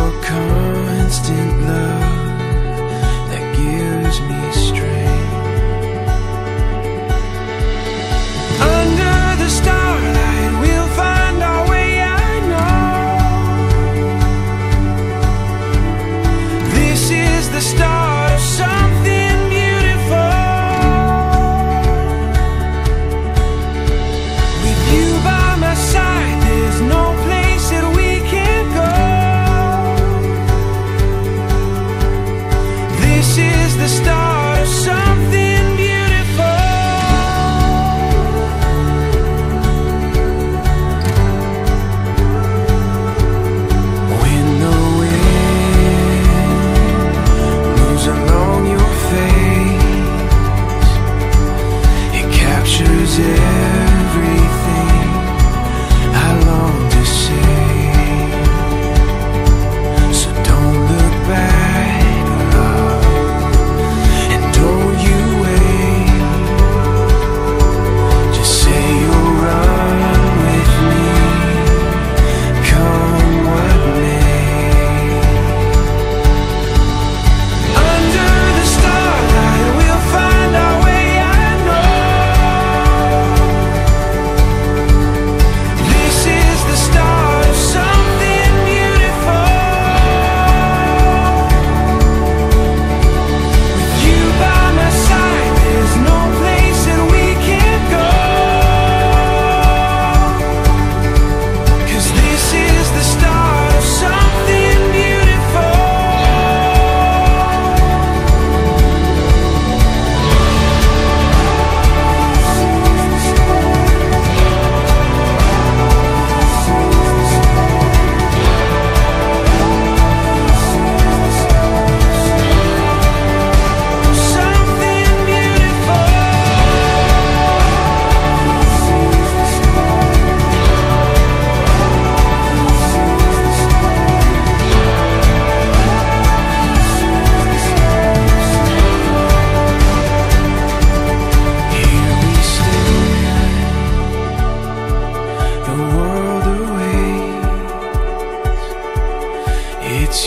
your constant love that gives me strength.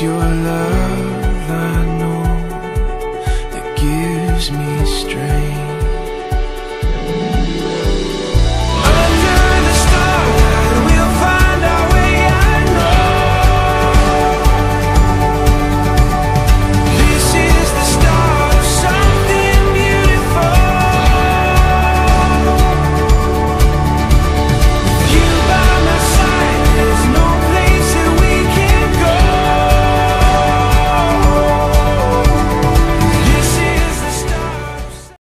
Your love